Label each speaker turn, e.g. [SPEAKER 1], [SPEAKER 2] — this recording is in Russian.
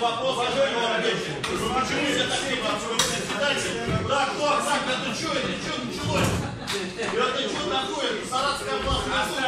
[SPEAKER 1] вопрос, я же отвечу. Ну, почему все так не Дальше. Да, кто, так, это что это? Что началось? Это что такое? Саратская область.